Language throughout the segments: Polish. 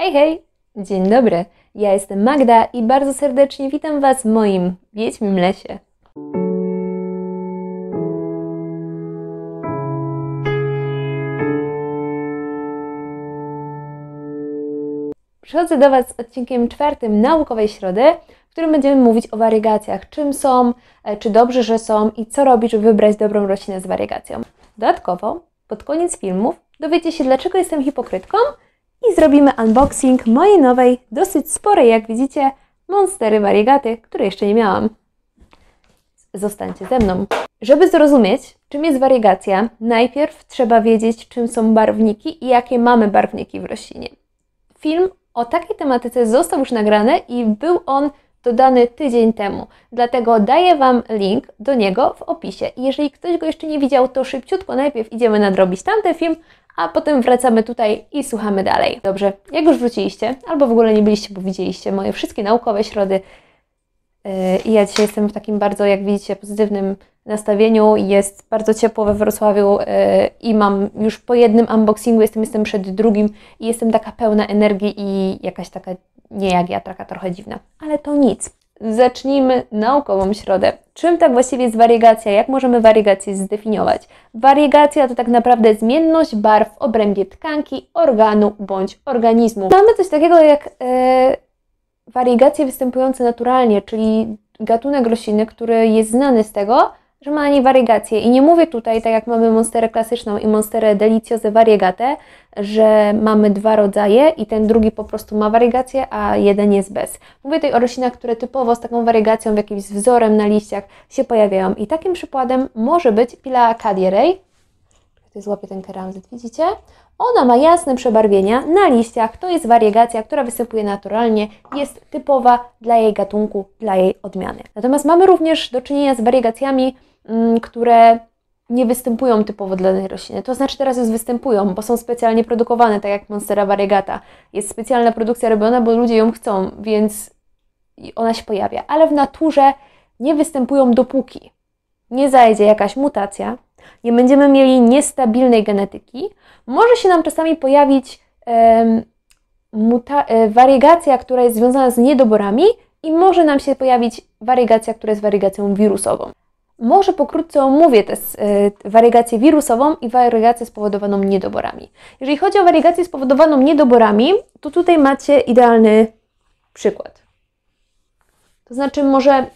Hej, hej! Dzień dobry, ja jestem Magda i bardzo serdecznie witam Was w moim Wiedźmim Lesie. Przychodzę do Was z odcinkiem czwartym Naukowej Środy, w którym będziemy mówić o wariegacjach, czym są, e, czy dobrze, że są i co robić, żeby wybrać dobrą roślinę z wariegacją. Dodatkowo, pod koniec filmów dowiecie się, dlaczego jestem hipokrytką i zrobimy unboxing mojej nowej, dosyć sporej, jak widzicie, Monstery Variegaty, której jeszcze nie miałam. Zostańcie ze mną. Żeby zrozumieć, czym jest wariegacja, najpierw trzeba wiedzieć, czym są barwniki i jakie mamy barwniki w roślinie. Film o takiej tematyce został już nagrany i był on dodany tydzień temu. Dlatego daję Wam link do niego w opisie. Jeżeli ktoś go jeszcze nie widział, to szybciutko najpierw idziemy nadrobić tamten film, a potem wracamy tutaj i słuchamy dalej. Dobrze, jak już wróciliście, albo w ogóle nie byliście, bo widzieliście moje wszystkie naukowe środy, yy, i ja dzisiaj jestem w takim bardzo, jak widzicie, pozytywnym nastawieniu. Jest bardzo ciepło we Wrocławiu yy, i mam już po jednym unboxingu, jestem, jestem przed drugim i jestem taka pełna energii i jakaś taka, nie jak ja, taka trochę dziwna. Ale to nic. Zacznijmy naukową środę. Czym tak właściwie jest wariegacja? Jak możemy wariegację zdefiniować? Wariegacja to tak naprawdę zmienność barw w obrębie tkanki, organu bądź organizmu. Mamy coś takiego jak e, wariegacje występujące naturalnie, czyli gatunek rośliny, który jest znany z tego, że ma na niej wariegację. I nie mówię tutaj, tak jak mamy monsterę klasyczną i monsterę delicioze variegate, że mamy dwa rodzaje i ten drugi po prostu ma wariegację, a jeden jest bez. Mówię tutaj o roślinach, które typowo z taką wariegacją, jakimś wzorem na liściach się pojawiają. I takim przykładem może być Pila cadierej. Tutaj złapię ten keramzyt, widzicie? Ona ma jasne przebarwienia na liściach, to jest wariegacja, która występuje naturalnie, jest typowa dla jej gatunku, dla jej odmiany. Natomiast mamy również do czynienia z wariegacjami, mm, które nie występują typowo dla danej rośliny. To znaczy teraz już występują, bo są specjalnie produkowane, tak jak Monstera variegata. Jest specjalna produkcja robiona, bo ludzie ją chcą, więc ona się pojawia. Ale w naturze nie występują dopóki nie zajdzie jakaś mutacja, nie będziemy mieli niestabilnej genetyki, może się nam czasami pojawić e, muta- wariegacja, która jest związana z niedoborami i może nam się pojawić wariegacja, która jest wariegacją wirusową. Może pokrótce omówię tę e, wariegację wirusową i wariegację spowodowaną niedoborami. Jeżeli chodzi o wariegację spowodowaną niedoborami, to tutaj macie idealny przykład. To znaczy, może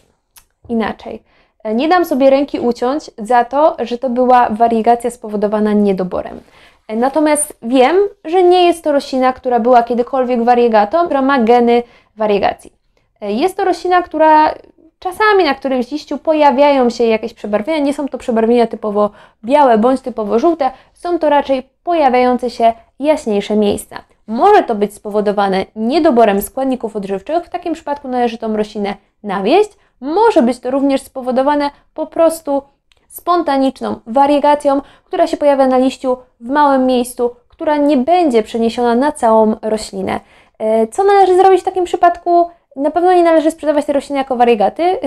inaczej. E, nie dam sobie ręki uciąć za to, że to była wariegacja spowodowana niedoborem. E, natomiast wiem, że nie jest to roślina, która była kiedykolwiek wariegatą, która ma geny wariegacji. Jest to roślina, która czasami na którymś liściu pojawiają się jakieś przebarwienia. Nie są to przebarwienia typowo białe bądź typowo żółte, są to raczej pojawiające się jaśniejsze miejsca. Może to być spowodowane niedoborem składników odżywczych, w takim przypadku należy tą roślinę nawieść. Może być to również spowodowane po prostu spontaniczną wariegacją, która się pojawia na liściu w małym miejscu, która nie będzie przeniesiona na całą roślinę. E, co należy zrobić w takim przypadku? Na pewno nie należy sprzedawać tej rośliny jako wariegaty,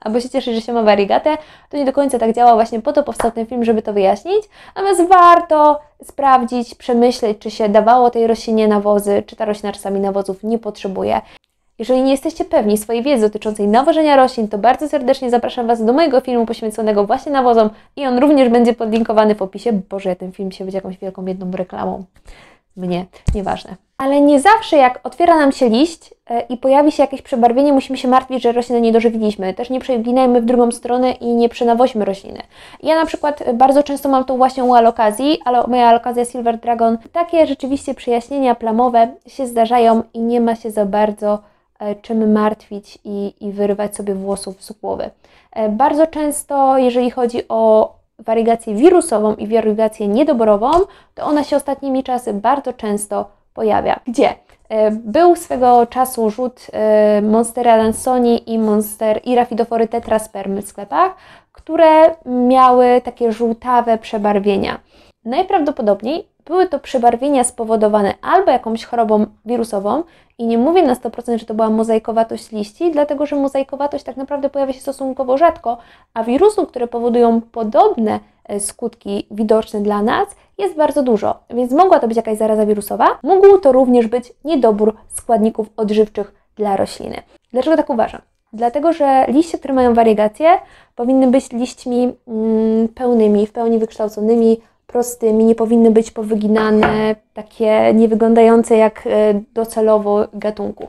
albo się cieszyć, że się ma wariegatę. To nie do końca tak działa, właśnie po to powstał ten film, żeby to wyjaśnić. Natomiast warto sprawdzić, przemyśleć, czy się dawało tej roślinie nawozy, czy ta roślina czasami nawozów nie potrzebuje. Jeżeli nie jesteście pewni swojej wiedzy dotyczącej nawożenia roślin, to bardzo serdecznie zapraszam Was do mojego filmu poświęconego właśnie nawozom i on również będzie podlinkowany w opisie. Boże, ten film się będzie jakąś wielką jedną reklamą. Mnie, nieważne. Ale nie zawsze jak otwiera nam się liść e, i pojawi się jakieś przebarwienie, musimy się martwić, że rośliny nie dożywiliśmy. Też nie przewinajmy w drugą stronę i nie przenawoźmy rośliny. Ja na przykład bardzo często mam tą właśnie u alokazji, ale moja alokazja Silver Dragon. Takie rzeczywiście przejaśnienia plamowe się zdarzają i nie ma się za bardzo E, czym martwić i, i wyrywać sobie włosów z głowy. E, bardzo często, jeżeli chodzi o wariegację wirusową i wariegację niedoborową, to ona się ostatnimi czasy bardzo często pojawia. Gdzie? E, był swego czasu rzut Monstera Lansoni i Monster i Rafidofory tetraspermy w sklepach, które miały takie żółtawe przebarwienia. Najprawdopodobniej były to przebarwienia spowodowane albo jakąś chorobą wirusową, i nie mówię na 100%, że to była mozaikowatość liści, dlatego że mozaikowatość tak naprawdę pojawia się stosunkowo rzadko, a wirusów, które powodują podobne e, skutki widoczne dla nas, jest bardzo dużo. Więc mogła to być jakaś zaraza wirusowa, mógł to również być niedobór składników odżywczych dla rośliny. Dlaczego tak uważam? Dlatego, że liście, które mają wariegację, powinny być liśćmi mm, pełnymi, w pełni wykształconymi, prostymi, nie powinny być powyginane, takie niewyglądające jak e, docelowo gatunku,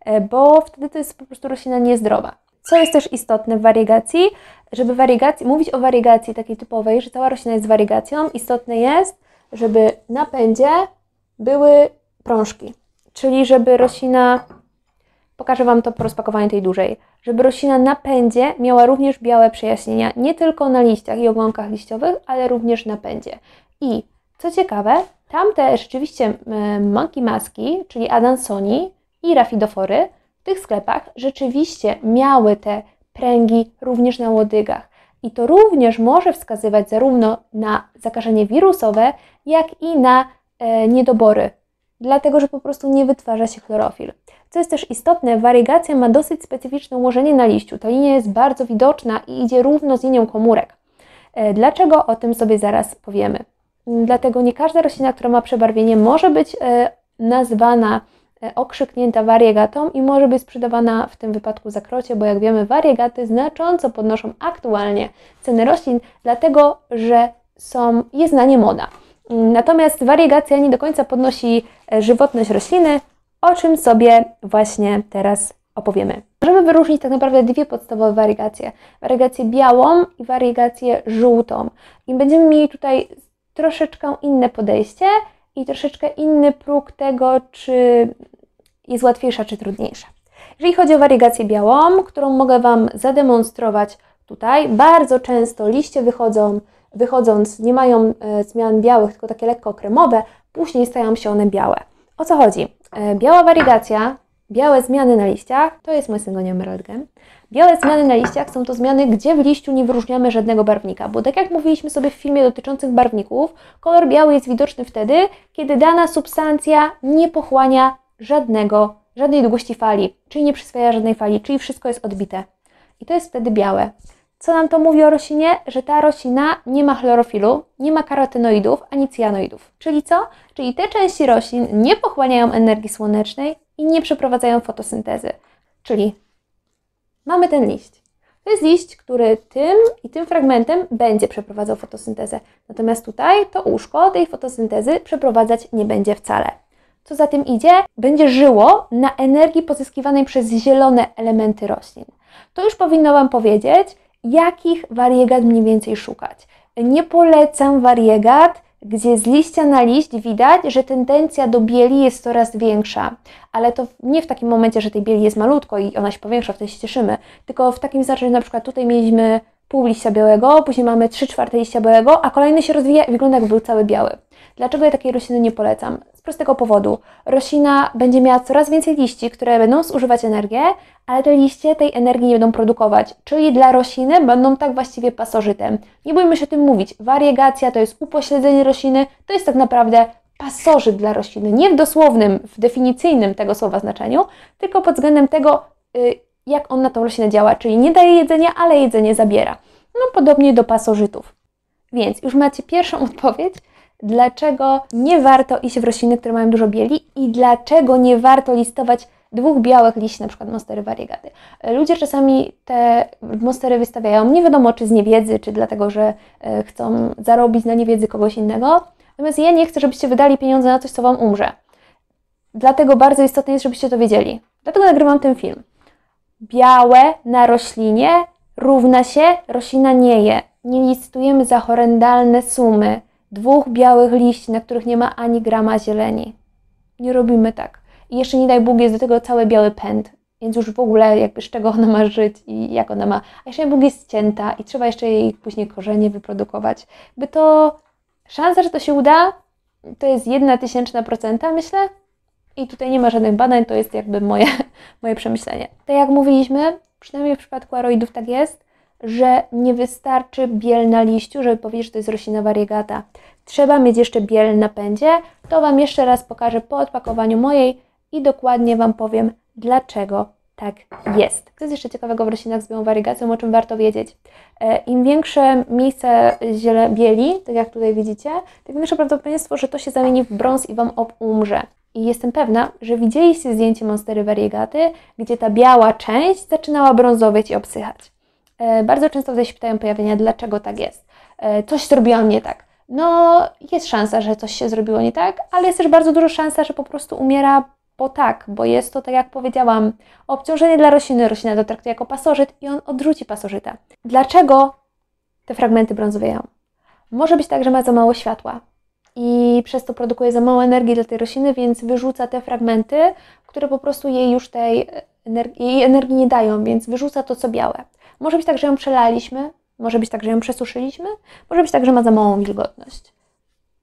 e, bo wtedy to jest po prostu roślina niezdrowa. Co jest też istotne w wariegacji, żeby wariegacji, mówić o wariegacji takiej typowej, że cała roślina jest wariegacją, istotne jest, żeby na pędzie były prążki, czyli żeby roślina Pokażę Wam to po rozpakowaniu tej dużej. Żeby roślina na pędzie miała również białe przejaśnienia, nie tylko na liściach i ogonkach liściowych, ale również na pędzie. I co ciekawe, tamte rzeczywiście monkey maski, czyli adansoni i rafidofory w tych sklepach rzeczywiście miały te pręgi również na łodygach. I to również może wskazywać zarówno na zakażenie wirusowe, jak i na e, niedobory, dlatego że po prostu nie wytwarza się chlorofil. Co jest też istotne, wariegacja ma dosyć specyficzne ułożenie na liściu. Ta linia jest bardzo widoczna i idzie równo z linią komórek. E, dlaczego? O tym sobie zaraz powiemy. Mm, dlatego nie każda roślina, która ma przebarwienie, może być e, nazwana e, okrzyknięta wariegatą i może być sprzedawana w tym wypadku za krocie, bo jak wiemy, wariegaty znacząco podnoszą aktualnie ceny roślin, dlatego że są, jest na nie moda. Natomiast wariegacja nie do końca podnosi żywotność rośliny, o czym sobie właśnie teraz opowiemy. Możemy wyróżnić tak naprawdę dwie podstawowe wariegacje. Wariegację białą i wariegację żółtą. I będziemy mieli tutaj troszeczkę inne podejście i troszeczkę inny próg tego, czy jest łatwiejsza, czy trudniejsza. Jeżeli chodzi o wariegację białą, którą mogę Wam zademonstrować tutaj, bardzo często liście wychodzą, wychodząc nie mają e, zmian białych, tylko takie lekko kremowe, później stają się one białe. O co chodzi? E, biała wariegacja, białe zmiany na liściach, to jest mój synonim Gem. Białe zmiany na liściach są to zmiany, gdzie w liściu nie wyróżniamy żadnego barwnika, bo tak jak mówiliśmy sobie w filmie dotyczącym barwników, kolor biały jest widoczny wtedy, kiedy dana substancja nie pochłania żadnego, żadnej długości fali, czyli nie przyswaja żadnej fali, czyli wszystko jest odbite. I to jest wtedy białe. Co nam to mówi o roślinie? Że ta roślina nie ma chlorofilu, nie ma karotenoidów ani cyjanoidów. Czyli co? Czyli te części roślin nie pochłaniają energii słonecznej i nie przeprowadzają fotosyntezy. Czyli mamy ten liść. To jest liść, który tym i tym fragmentem będzie przeprowadzał fotosyntezę. Natomiast tutaj to łóżko tej fotosyntezy przeprowadzać nie będzie wcale. Co za tym idzie? Będzie żyło na energii pozyskiwanej przez zielone elementy roślin. To już powinno Wam powiedzieć, jakich wariegat mniej więcej szukać. Nie polecam wariegat, gdzie z liścia na liść widać, że tendencja do bieli jest coraz większa, ale to nie w takim momencie, że tej bieli jest malutko i ona się powiększa, wtedy się cieszymy, tylko w takim znaczeniu, że na przykład tutaj mieliśmy pół liścia białego, później mamy 3 czwarte liścia białego, a kolejny się rozwija i wygląda jakby był cały biały. Dlaczego ja takiej rośliny nie polecam? Z prostego powodu. Roślina będzie miała coraz więcej liści, które będą zużywać energię, ale te liście tej energii nie będą produkować, czyli dla rośliny będą tak właściwie pasożytem. Nie bójmy się o tym mówić. Wariegacja to jest upośledzenie rośliny, to jest tak naprawdę pasożyt dla rośliny. Nie w dosłownym, w definicyjnym tego słowa znaczeniu, tylko pod względem tego, y, jak on na tą roślinę działa, czyli nie daje jedzenia, ale jedzenie zabiera. No podobnie do pasożytów. Więc już macie pierwszą odpowiedź, dlaczego nie warto iść w rośliny, które mają dużo bieli i dlaczego nie warto listować dwóch białych liści, na przykład monstery variegaty. Ludzie czasami te monstery wystawiają, nie wiadomo czy z niewiedzy, czy dlatego, że e, chcą zarobić na niewiedzy kogoś innego. Natomiast ja nie chcę, żebyście wydali pieniądze na coś, co Wam umrze. Dlatego bardzo istotne jest, żebyście to wiedzieli. Dlatego nagrywam ten film. Białe na roślinie równa się roślina nie je. Nie licytujemy za horrendalne sumy dwóch białych liści, na których nie ma ani grama zieleni. Nie robimy tak. I jeszcze nie daj Bóg jest do tego cały biały pęd, więc już w ogóle jakby z czego ona ma żyć i jak ona ma. A jeszcze Bóg jest cięta i trzeba jeszcze jej później korzenie wyprodukować. By to szansa, że to się uda, to jest jedna tysięczna procenta, myślę. I tutaj nie ma żadnych badań, to jest jakby moje, moje przemyślenie. Tak jak mówiliśmy, przynajmniej w przypadku aroidów tak jest, że nie wystarczy biel na liściu, żeby powiedzieć, że to jest roślina variegata. Trzeba mieć jeszcze biel na pędzie. To Wam jeszcze raz pokażę po odpakowaniu mojej i dokładnie Wam powiem, dlaczego tak jest. Co jest jeszcze ciekawego w roślinach z białą variegacją, o czym warto wiedzieć? E, Im większe miejsce bieli, tak jak tutaj widzicie, tym większe prawdopodobieństwo, że to się zamieni w brąz i Wam umrze. I jestem pewna, że widzieliście zdjęcie monstery variegaty, gdzie ta biała część zaczynała brązowieć i obsychać. E, Bardzo często tutaj się pytają pojawienia, dlaczego tak jest. E, Coś zrobiłam nie tak. No, jest szansa, że coś się zrobiło nie tak, ale jest też bardzo duża szansa, że po prostu umiera bo tak, bo jest to, tak jak powiedziałam, obciążenie dla rośliny. Roślina to traktuje jako pasożyt i on odrzuci pasożyta. Dlaczego te fragmenty brązowieją? Może być tak, że ma za mało światła i przez to produkuje za mało energii dla tej rośliny, więc wyrzuca te fragmenty, które po prostu jej już tej energii, jej energii nie dają, więc wyrzuca to, co białe. Może być tak, że ją przelaliśmy, może być tak, że ją przesuszyliśmy, może być tak, że ma za małą wilgotność.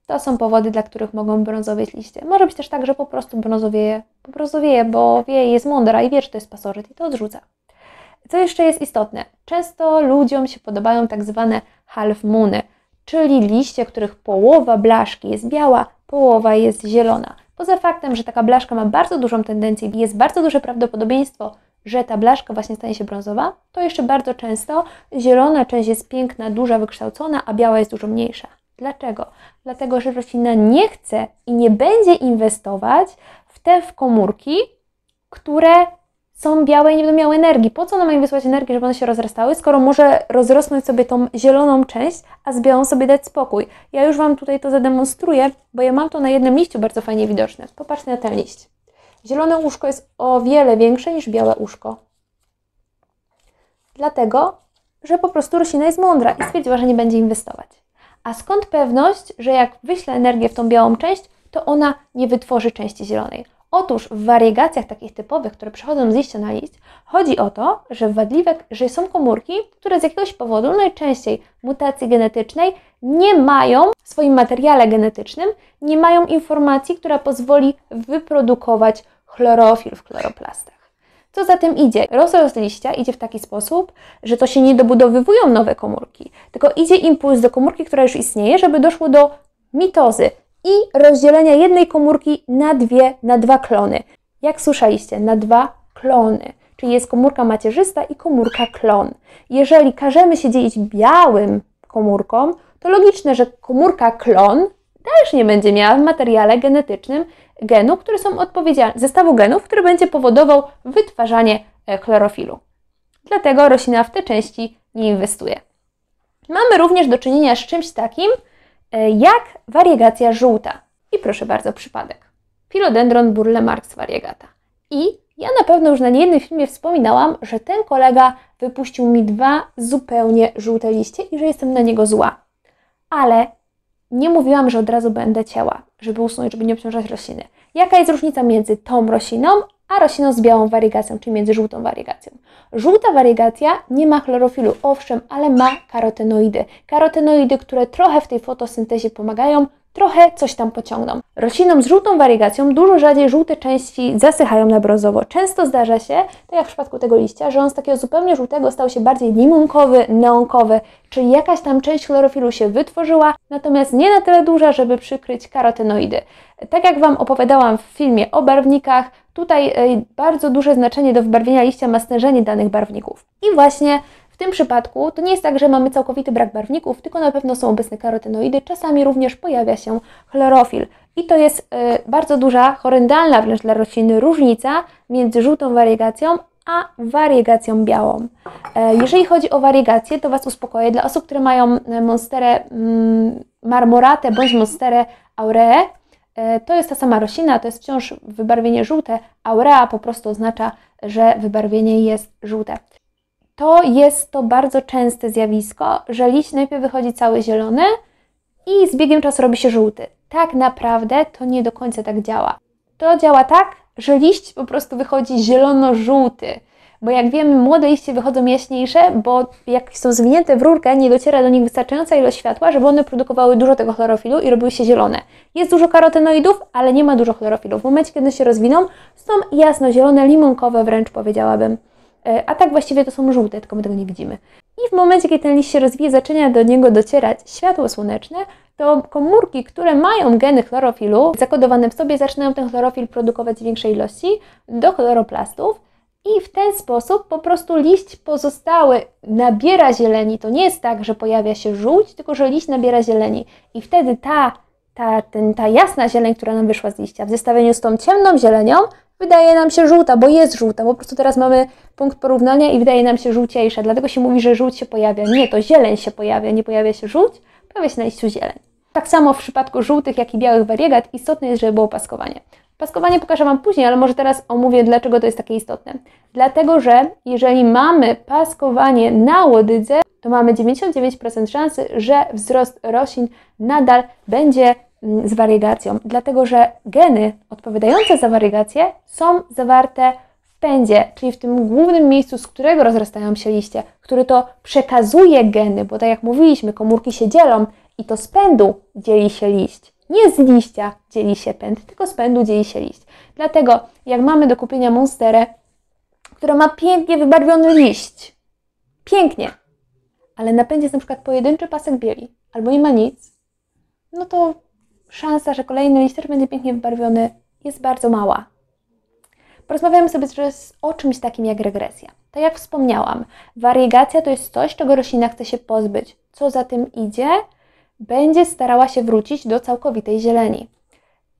To są powody, dla których mogą brązowieć liście. Może być też tak, że po prostu brązowieje, po prostu wieje, bo wieje jest mądra i wie, że to jest pasożyt i to odrzuca. Co jeszcze jest istotne? Często ludziom się podobają tak zwane half moony, czyli liście, których połowa blaszki jest biała, połowa jest zielona. Poza faktem, że taka blaszka ma bardzo dużą tendencję i jest bardzo duże prawdopodobieństwo, że ta blaszka właśnie stanie się brązowa, to jeszcze bardzo często zielona część jest piękna, duża, wykształcona, a biała jest dużo mniejsza. Dlaczego? Dlatego, że roślina nie chce i nie będzie inwestować w te komórki, które są białe i nie będą miały energii. Po co ona ma im wysłać energię, żeby one się rozrastały, skoro może rozrosnąć sobie tą zieloną część, a z białą sobie dać spokój? Ja już Wam tutaj to zademonstruję, bo ja mam to na jednym liściu bardzo fajnie widoczne. Popatrzcie na ten liść. Zielone łóżko jest o wiele większe niż białe łóżko. Dlatego, że po prostu roślina jest mądra i stwierdziła, że nie będzie inwestować. A skąd pewność, że jak wyślę energię w tą białą część, to ona nie wytworzy części zielonej? Otóż w wariegacjach takich typowych, które przechodzą z liścia na liść, chodzi o to, że że są komórki, które z jakiegoś powodu, najczęściej mutacji genetycznej, nie mają w swoim materiale genetycznym, nie mają informacji, która pozwoli wyprodukować chlorofil w chloroplastach. Co za tym idzie? Rozrost liścia idzie w taki sposób, że to się nie dobudowywują nowe komórki, tylko idzie impuls do komórki, która już istnieje, żeby doszło do mitozy i rozdzielenia jednej komórki na dwie, na dwa klony. Jak słyszeliście, na dwa klony. Czyli jest komórka macierzysta i komórka klon. Jeżeli każemy się dzielić białym komórkom, to logiczne, że komórka klon też nie będzie miała w materiale genetycznym genu, które są odpowiedzialne, zestawu genów, który będzie powodował wytwarzanie e, chlorofilu. Dlatego roślina w te części nie inwestuje. Mamy również do czynienia z czymś takim jak wariegacja żółta. I proszę bardzo, przypadek. Philodendron burle marx variegata. I ja na pewno już na niejednym filmie wspominałam, że ten kolega wypuścił mi dwa zupełnie żółte liście i że jestem na niego zła. Ale nie mówiłam, że od razu będę cięła, żeby usunąć, żeby nie obciążać rośliny. Jaka jest różnica między tą rośliną, a rośliną z białą wariegacją, czyli między żółtą wariegacją? Żółta wariegacja nie ma chlorofilu, owszem, ale ma karotenoidy. Karotenoidy, które trochę w tej fotosyntezie pomagają, trochę coś tam pociągną. Roślinom z żółtą wariegacją dużo rzadziej żółte części zasychają na brązowo. Często zdarza się, tak jak w przypadku tego liścia, że on z takiego zupełnie żółtego stał się bardziej limonkowy, neonkowy, czyli jakaś tam część chlorofilu się wytworzyła, natomiast nie na tyle duża, żeby przykryć karotenoidy. Tak jak Wam opowiadałam w filmie o barwnikach, tutaj e, bardzo duże znaczenie do wybarwienia liścia ma stężenie danych barwników. I właśnie tym przypadku to nie jest tak, że mamy całkowity brak barwników, tylko na pewno są obecne karotenoidy, czasami również pojawia się chlorofil. I to jest y, bardzo duża, horrendalna wręcz dla rośliny różnica między żółtą wariegacją a wariegacją białą. E, jeżeli chodzi o wariegację, to Was uspokoję. Dla osób, które mają monsterę mm, marmoratę bądź monsterę aureę, e, to jest ta sama roślina, to jest wciąż wybarwienie żółte. Aurea po prostu oznacza, że wybarwienie jest żółte to jest to bardzo częste zjawisko, że liść najpierw wychodzi cały zielony i z biegiem czasu robi się żółty. Tak naprawdę to nie do końca tak działa. To działa tak, że liść po prostu wychodzi zielono-żółty. Bo jak wiemy, młode liście wychodzą jaśniejsze, bo jak są zwinięte w rurkę, nie dociera do nich wystarczająca ilość światła, żeby one produkowały dużo tego chlorofilu i robiły się zielone. Jest dużo karotenoidów, ale nie ma dużo chlorofilu. W momencie, kiedy się rozwiną, są jasno-zielone, limonkowe wręcz powiedziałabym. E, a tak właściwie to są żółte, tylko my tego nie widzimy. i w momencie, kiedy ten liść się rozwija, zaczyna do niego docierać światło słoneczne, to komórki, które mają geny chlorofilu zakodowane w sobie, zaczynają ten chlorofil produkować w większej ilości do chloroplastów i w ten sposób po prostu liść pozostały nabiera zieleni. To nie jest tak, że pojawia się żółć, tylko że liść nabiera zieleni. I wtedy ta, ta, ten, ta jasna zieleń, która nam wyszła z liścia, w zestawieniu z tą ciemną zielenią, wydaje nam się żółta, bo jest żółta. Po prostu teraz mamy punkt porównania i wydaje nam się żółciejsza. Dlatego się mówi, że żółć się pojawia. Nie, to zieleń się pojawia, nie pojawia się żółć, pojawia się na liściu zieleń. Tak samo w przypadku żółtych, jak i białych wariegat istotne jest, żeby było paskowanie. Paskowanie pokażę Wam później, ale może teraz omówię, dlaczego to jest takie istotne. Dlatego, że jeżeli mamy paskowanie na łodydze, to mamy 99% szansy, że wzrost roślin nadal będzie mm, z wariegacją, dlatego że geny odpowiadające za wariegację są zawarte w pędzie, czyli w tym głównym miejscu, z którego rozrastają się liście, który to przekazuje geny, bo tak jak mówiliśmy, komórki się dzielą i to z pędu dzieli się liść. Nie z liścia dzieli się pęd, tylko z pędu dzieli się liść. Dlatego, jak mamy do kupienia monsterę, która ma pięknie wybarwiony liść, pięknie, ale na pędzie jest na przykład pojedynczy pasek bieli, albo nie ma nic, no to szansa, że kolejny liść też będzie pięknie wybarwiony, jest bardzo mała. Porozmawiamy sobie teraz o czymś takim jak regresja. Tak jak wspomniałam, wariegacja to jest coś, czego roślina chce się pozbyć. Co za tym idzie? będzie starała się wrócić do całkowitej zieleni.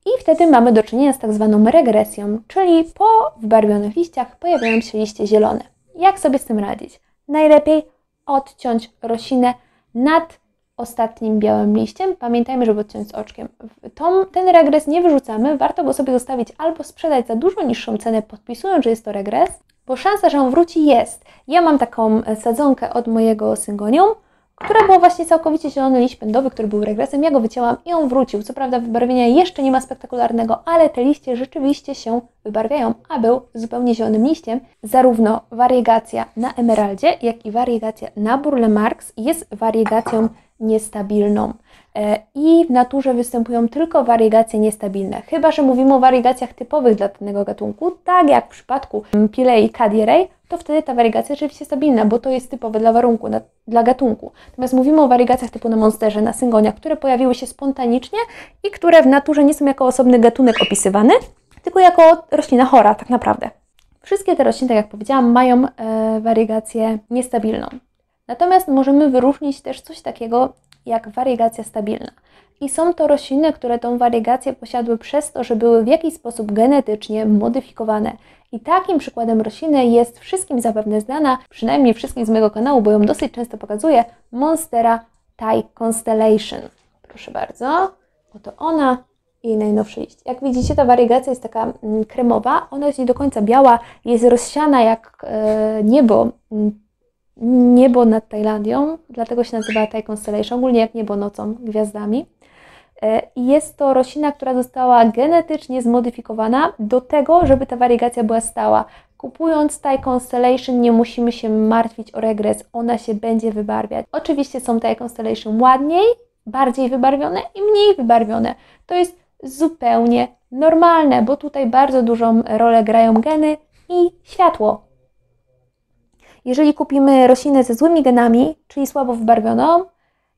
I wtedy mamy do czynienia z tak zwaną regresją, czyli po wybarwionych liściach pojawiają się liście zielone. Jak sobie z tym radzić? Najlepiej odciąć roślinę nad ostatnim białym liściem. Pamiętajmy, żeby odciąć oczkiem. Ten regres nie wyrzucamy, warto go sobie zostawić albo sprzedać za dużo niższą cenę, podpisując, że jest to regres, bo szansa, że on wróci jest. Ja mam taką sadzonkę od mojego syngonium, która była właśnie całkowicie zielony liść pędowy, który był regresem. Ja go wycięłam i on wrócił. Co prawda wybarwienia jeszcze nie ma spektakularnego, ale te liście rzeczywiście się wybarwiają, a był zupełnie zielonym liściem. Zarówno wariegacja na emeraldzie, jak i wariegacja na Burle Marx jest wariegacją niestabilną. E, I w naturze występują tylko wariegacje niestabilne. Chyba, że mówimy o wariegacjach typowych dla danego gatunku, tak jak w przypadku Pilei Cadierei, to wtedy ta wariegacja rzeczywiście stabilna, bo to jest typowe dla warunku, na, dla gatunku. Natomiast mówimy o wariegacjach typu na monsterze, na syngoniach, które pojawiły się spontanicznie i które w naturze nie są jako osobny gatunek opisywane, tylko jako roślina chora tak naprawdę. Wszystkie te rośliny, tak jak powiedziałam, mają e, niestabilną. Natomiast możemy wyróżnić też coś takiego jak wariegacja stabilna. I są to rośliny, które tą wariegację posiadły przez to, że były w jakiś sposób genetycznie modyfikowane. I takim przykładem rośliny jest wszystkim zapewne znana, przynajmniej wszystkim z mojego kanału, bo ją dosyć często pokazuję, Monstera Thai Constellation. Proszę bardzo, oto ona i jej najnowszy liść. Jak widzicie, ta wariegacja jest taka mm, kremowa, ona jest nie do końca biała, jest rozsiana jak e, niebo, mm, niebo nad Tajlandią, dlatego się nazywa Thai Constellation, ogólnie jak niebo nocą, gwiazdami. E, jest to roślina, która została genetycznie zmodyfikowana do tego, żeby ta wariegacja była stała. Kupując Thai Constellation nie musimy się martwić o regres, ona się będzie wybarwiać. Oczywiście są Thai Constellation ładniej, bardziej wybarwione i mniej wybarwione. To jest zupełnie normalne, bo tutaj bardzo dużą rolę grają geny i światło. Jeżeli kupimy roślinę ze złymi genami, czyli słabo wybarwioną,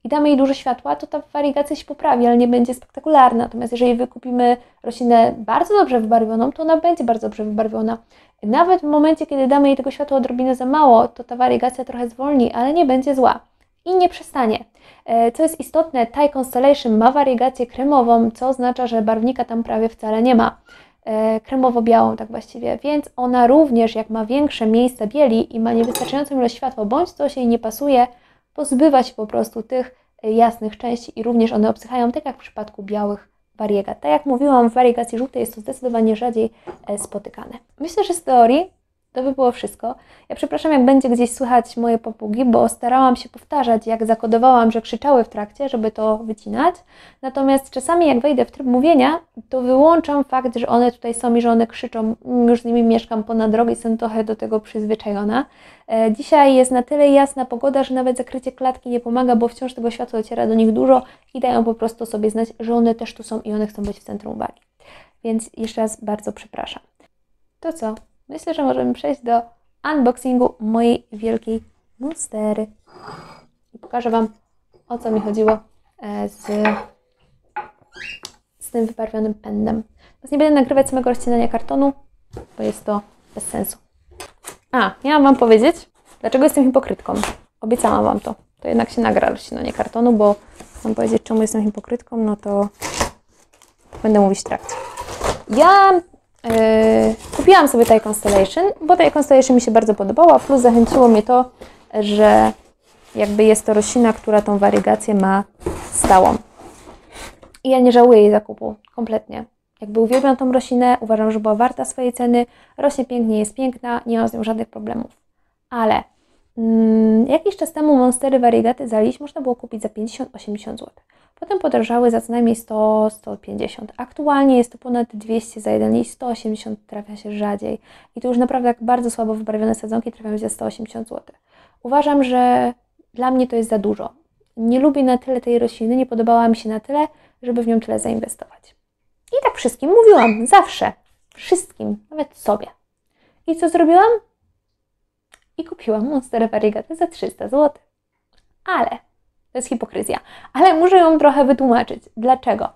i damy jej dużo światła, to ta wariegacja się poprawi, ale nie będzie spektakularna. Natomiast jeżeli wykupimy roślinę bardzo dobrze wybarwioną, to ona będzie bardzo dobrze wybarwiona. Nawet w momencie, kiedy damy jej tego światła odrobinę za mało, to ta wariegacja trochę zwolni, ale nie będzie zła i nie przestanie. E, co jest istotne, Thai Constellation ma wariegację kremową, co oznacza, że barwnika tam prawie wcale nie ma. E, kremowo-białą tak właściwie, więc ona również jak ma większe miejsca bieli i ma niewystarczającą ilość światła, bądź coś jej nie pasuje, pozbywa się po prostu tych e, jasnych części i również one obsychają, tak jak w przypadku białych wariegat. Tak jak mówiłam, w wariegacji żółtej jest to zdecydowanie rzadziej e, spotykane. Myślę, że z teorii to by było wszystko. Ja przepraszam, jak będzie gdzieś słychać moje papugi, bo starałam się powtarzać, jak zakodowałam, że krzyczały w trakcie, żeby to wycinać. Natomiast czasami, jak wejdę w tryb mówienia, to wyłączam fakt, że one tutaj są i że one krzyczą. Już z nimi mieszkam ponad drogę i jestem trochę do tego przyzwyczajona. E, dzisiaj jest na tyle jasna pogoda, że nawet zakrycie klatki nie pomaga, bo wciąż tego światła dociera do nich dużo i dają po prostu sobie znać, że one też tu są i one chcą być w centrum uwagi. Więc jeszcze raz bardzo przepraszam. To co? Myślę, że możemy przejść do unboxingu mojej wielkiej monstery. I pokażę Wam, o co mi chodziło e, z, z tym wybarwionym pędem. Więc nie będę nagrywać samego rozcinania kartonu, bo jest to bez sensu. A, miałam Wam powiedzieć, dlaczego jestem hipokrytką. Obiecałam Wam to. To jednak się nagra rozcinanie kartonu, bo mam powiedzieć, czemu jestem hipokrytką, no to będę mówić w trakcie. Ja yy, kupiłam sobie tej Constellation, bo tej Constellation mi się bardzo podobała, plus zachęciło mnie to, że jakby jest to roślina, która tą warygację ma stałą. I ja nie żałuję jej zakupu, kompletnie. Jakby uwielbiam tą roślinę, uważam, że była warta swojej ceny, rośnie pięknie, jest piękna, nie mam z nią żadnych problemów. Ale mm, jakiś czas temu monstery variegaty za liść można było kupić za 50-80 zł. Potem podrożały za co najmniej 100-150. Aktualnie jest to ponad 200 za jeden liść, 180 trafia się rzadziej. I to już naprawdę jak bardzo słabo wybarwione sadzonki trafiają się za 180 zł. Uważam, że dla mnie to jest za dużo. Nie lubię na tyle tej rośliny, nie podobała mi się na tyle, żeby w nią tyle zainwestować. I tak wszystkim mówiłam, zawsze. Wszystkim, nawet sobie. I co zrobiłam? I kupiłam Monsterę Variegatę za 300 zł. Ale, to jest hipokryzja, ale muszę ją trochę wytłumaczyć. Dlaczego?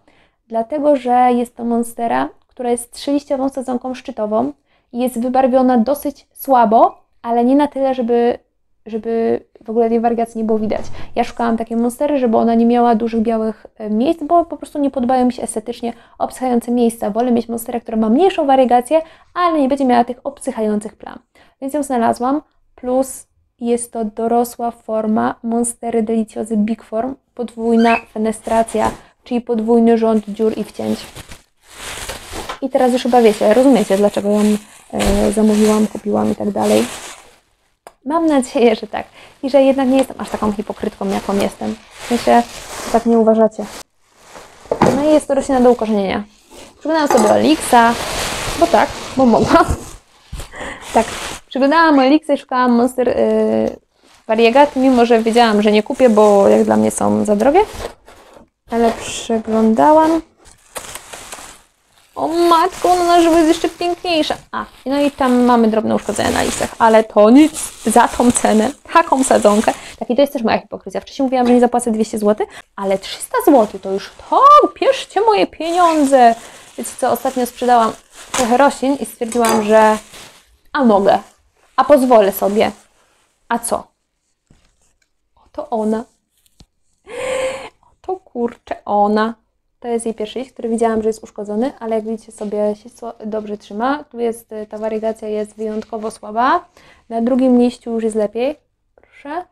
Dlatego, że jest to Monstera, która jest trzyliściową sadzonką szczytową i jest wybarwiona dosyć słabo, ale nie na tyle, żeby żeby w ogóle tej wariacji nie było widać. Ja szukałam takiej monstery, żeby ona nie miała dużych białych e, miejsc, bo po prostu nie podobają mi się estetycznie obsychające miejsca. Wolę mieć monsterę, która ma mniejszą wariegację, ale nie będzie miała tych obsychających plam. Więc ją znalazłam, plus jest to dorosła forma Monstery Deliciozy Big Form, podwójna fenestracja, czyli podwójny rząd dziur i wcięć. I teraz już chyba wiecie, rozumiecie, dlaczego ją e, zamówiłam, kupiłam i tak dalej. Mam nadzieję, że tak. I że jednak nie jestem aż taką hipokrytką, jaką jestem. Myślę, że tak nie uważacie. No i jest to roślina do ukorzenienia. Przyglądałam sobie Olixa, bo tak, bo mogłam. tak, przyglądałam Olixa i szukałam Monster yy, Variegat, mimo że wiedziałam, że nie kupię, bo jak dla mnie są za drogie. Ale przeglądałam o matko, ona na żywo jest jeszcze piękniejsza. A, no i tam mamy drobne uszkodzenia na listach, ale to nic za tą cenę, taką sadzonkę. Tak, i to jest też moja hipokryzja. Wcześniej mówiłam, że nie zapłacę 200 zł, ale 300 zł to już to, bierzcie moje pieniądze. Więc co, ostatnio sprzedałam trochę roślin i stwierdziłam, że a mogę, a pozwolę sobie. A co? Oto ona. Oto kurczę ona. To jest jej pierwszy liść, który widziałam, że jest uszkodzony, ale jak widzicie sobie się dobrze trzyma. Tu jest, y, ta warygacja jest wyjątkowo słaba. Na drugim liściu już jest lepiej. Proszę.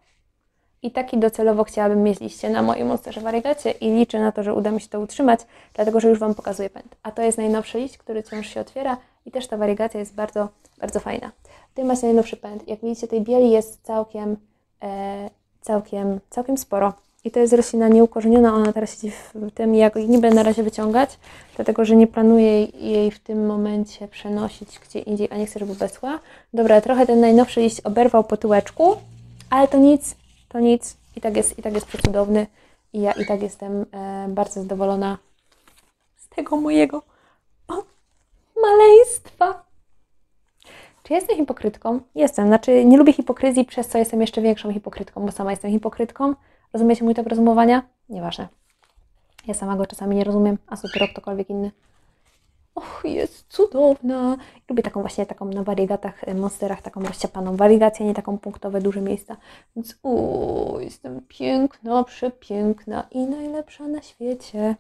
I taki docelowo chciałabym mieć liście na mojej monsterze warygacie i liczę na to, że uda mi się to utrzymać, dlatego że już Wam pokazuję pęd. A to jest najnowszy liść, który wciąż się otwiera i też ta warygacja jest bardzo, bardzo fajna. Ty masz najnowszy pęd. Jak widzicie, tej bieli jest całkiem, e, całkiem, całkiem sporo. I to jest roślina nieukorzeniona, ona teraz siedzi w tym, jak nie będę na razie wyciągać, dlatego że nie planuję jej w tym momencie przenosić gdzie indziej, a nie chcę, żeby wesła. Dobra, trochę ten najnowszy liść oberwał po tyłeczku, ale to nic, to nic. I tak jest, i tak jest przecudowny. I ja i tak jestem e, bardzo zadowolona z tego mojego o, maleństwa. Czy jestem hipokrytką? Jestem. Znaczy, nie lubię hipokryzji, przez co jestem jeszcze większą hipokrytką, bo sama jestem hipokrytką. Rozumiecie mój tok rozumowania? Nieważne. Ja sama go czasami nie rozumiem, a dopiero ktokolwiek inny. Och, jest cudowna. Lubię taką właśnie taką na wariegatach, e, monsterach, taką rozciapaną warigację, nie taką punktowe, duże miejsca. Więc o, jestem piękna, przepiękna i najlepsza na świecie.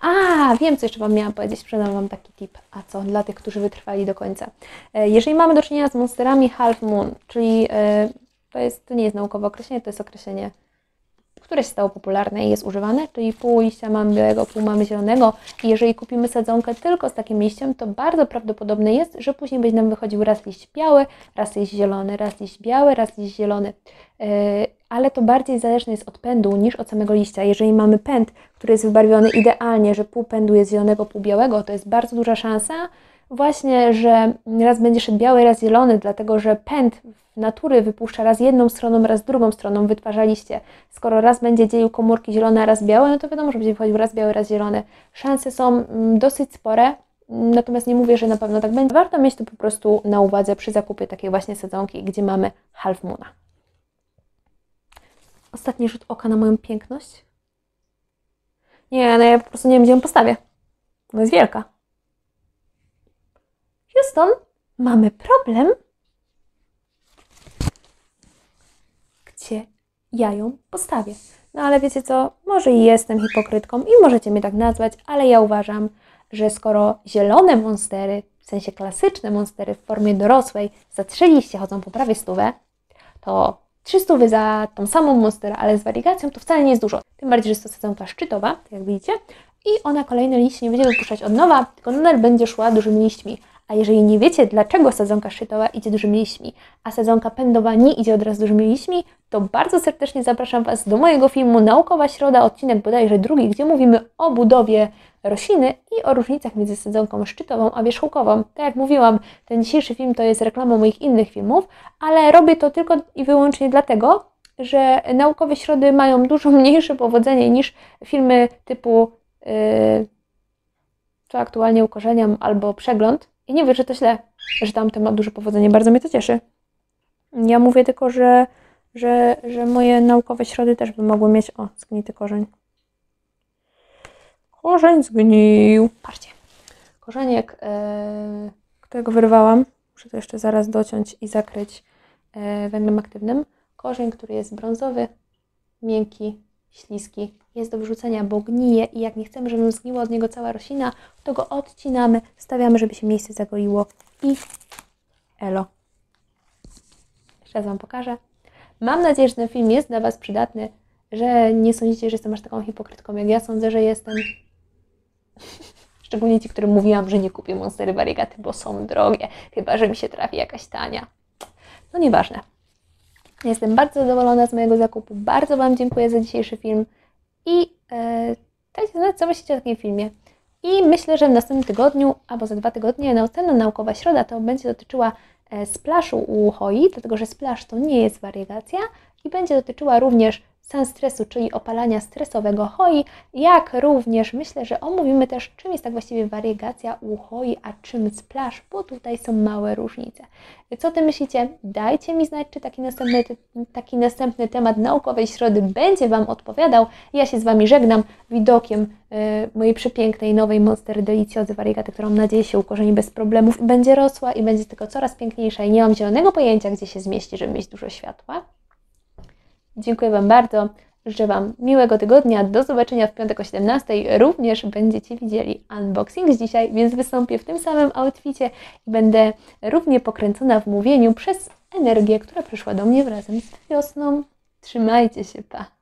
A, wiem, co jeszcze Wam miałam powiedzieć. Sprzedam Wam taki tip. A co? Dla tych, którzy wytrwali do końca. E, jeżeli mamy do czynienia z monsterami Half Moon, czyli e, to, jest, to nie jest naukowe określenie, to jest określenie, które się stało popularne i jest używane, czyli pół liścia mamy białego, pół mamy zielonego. I jeżeli kupimy sadzonkę tylko z takim liściem, to bardzo prawdopodobne jest, że później będzie nam wychodził raz liść biały, raz liść zielony, raz liść biały, raz liść zielony. Yy, ale to bardziej zależne jest od pędu niż od samego liścia. Jeżeli mamy pęd, który jest wybarwiony idealnie, że pół pędu jest zielonego, pół białego, to jest bardzo duża szansa, właśnie, że raz będzie szedł biały, raz zielony, dlatego że pęd natury wypuszcza raz jedną stroną, raz drugą stroną, wytwarza liście. Skoro raz będzie dzielił komórki zielone, raz białe, no to wiadomo, że będzie wychodził raz biały, raz zielony. Szanse są mm, dosyć spore, natomiast nie mówię, że na pewno tak będzie. Warto mieć to po prostu na uwadze przy zakupie takiej właśnie sadzonki, gdzie mamy half moona. Ostatni rzut oka na moją piękność. Nie, no ja po prostu nie wiem, gdzie ją postawię. Ona jest wielka. Houston, mamy problem. Gdzie ja ją postawię? No ale wiecie co, może i jestem hipokrytką i możecie mnie tak nazwać, ale ja uważam, że skoro zielone monstery, w sensie klasyczne monstery w formie dorosłej, za trzy liście chodzą po prawie stówę, to 300 za tą samą monsterę, ale z wariegacją, to wcale nie jest dużo. Tym bardziej, że jest to sadzonka szczytowa, jak widzicie, i ona kolejne liście nie będzie wypuszczać od nowa, tylko nadal będzie szła dużymi liśćmi. A jeżeli nie wiecie, dlaczego sadzonka szczytowa idzie dużymi liśćmi, a sadzonka pędowa nie idzie od razu dużymi liśćmi, to bardzo serdecznie zapraszam Was do mojego filmu Naukowa Środa, odcinek bodajże drugi, gdzie mówimy o budowie rośliny i o różnicach między sadzonką szczytową a wierzchołkową. Tak jak mówiłam, ten dzisiejszy film to jest reklamą moich innych filmów, ale robię to tylko i wyłącznie dlatego, że naukowe środy mają dużo mniejsze powodzenie niż filmy typu yy, co aktualnie ukorzeniam albo przegląd. I nie wiem, że to źle, że tamten ma duże powodzenie. Bardzo mnie to cieszy. Ja mówię tylko, że, że, że moje naukowe środy też by mogły mieć. O, zgnity korzeń. Korzeń zgnił. Patrzcie. Korzeniek, yy, którego wyrwałam, muszę to jeszcze zaraz dociąć i zakryć yy, węglem aktywnym. Korzeń, który jest brązowy, miękki, śliski, jest do wyrzucenia, bo gnije i jak nie chcemy, żeby zgniła od niego cała roślina, to go odcinamy, stawiamy, żeby się miejsce zagoiło i elo. Jeszcze raz Wam pokażę. Mam nadzieję, że ten film jest dla Was przydatny, że nie sądzicie, że jestem aż taką hipokrytką, jak ja sądzę, że jestem. Szczególnie ci, którym mówiłam, że nie kupię Monstery Variegaty, bo są drogie, chyba, że mi się trafi jakaś tania. No nieważne. Jestem bardzo zadowolona z mojego zakupu. Bardzo Wam dziękuję za dzisiejszy film i dajcie znać, co myślicie o takim filmie. I myślę, że w następnym tygodniu albo za dwa tygodnie następna naukowa środa to będzie dotyczyła e, splaszu u hoi, dlatego że splash to nie jest wariegacja i będzie dotyczyła również stan stresu, czyli opalania stresowego hoi, jak również myślę, że omówimy też, czym jest tak właściwie wariegacja u hoi, a czym splash, bo tutaj są małe różnice. Co Ty myślicie? Dajcie mi znać, czy taki następny, taki następny temat naukowej środy będzie Wam odpowiadał. Ja się z Wami żegnam widokiem y, mojej przepięknej nowej Monster Deliciozy wariegaty, którą mam nadzieję się ukorzeni bez problemów i będzie rosła i będzie tylko coraz piękniejsza i nie mam zielonego pojęcia, gdzie się zmieści, żeby mieć dużo światła. Dziękuję Wam bardzo. Życzę Wam miłego tygodnia. Do zobaczenia w piątek o 17. Również będziecie widzieli unboxing z dzisiaj, więc wystąpię w tym samym outficie i będę równie pokręcona w mówieniu przez energię, która przyszła do mnie wrazem z wiosną. Trzymajcie się, pa!